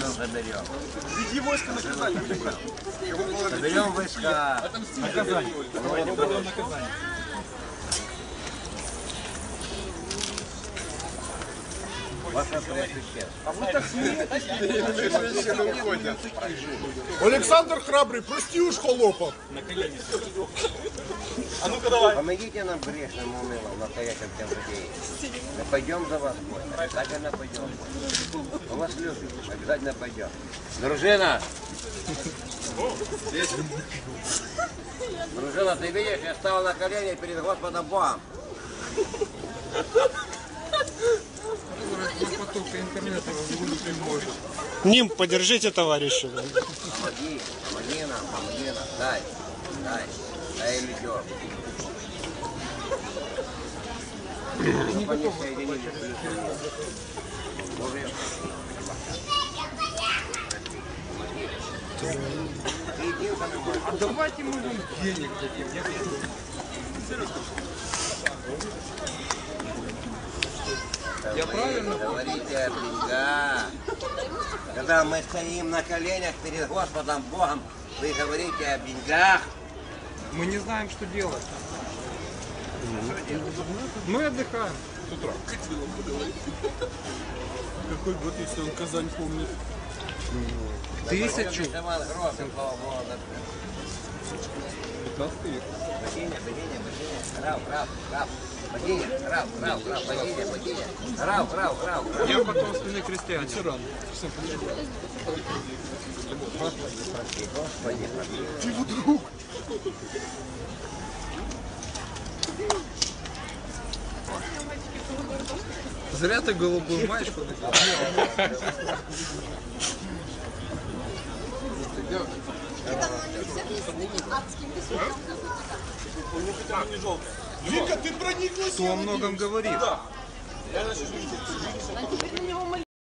Дружину заберем. Веди войско наказание. Заберем войска. Наказание. Потом наказание. Ваше Преосвященство. Олександр Храбрий, прости уж холопа. А ну-ка давай. Помогите нам грешным унылым настоящим тем людей. Мы пойдем за вас, Бог. Обязательно пойдем. Мы вас любим. Обязательно пойдем. Дружина! Дружина, ты видишь, я стал на колени перед Господом Богом. Ним, подержите товарища. Помоги, помоги нам, помоги нам. Дай, дай, дай. А давайте мы денег дадим. Я Вы правильно говорите о деньгах. Когда мы стоим на коленях перед Господом Богом, вы говорите о деньгах. Мы не знаем, что делать. Мы отдыхаем с утра. Какой год, если он Казань помнит? Тысячу. Шаман грозный, слава Богу, да. 15 век. Богиня, богиня, богиня. Рав, рав, рав. Богиня, рав, рав, рав, богиня, богиня. Рав, рав, рав. Я потомственный крестьянин. Тиран. Прости, Господи, прости. Ты его друг. Зря ты голубую маечку надел. Вика, ты прониклась? Кто о многом говорит.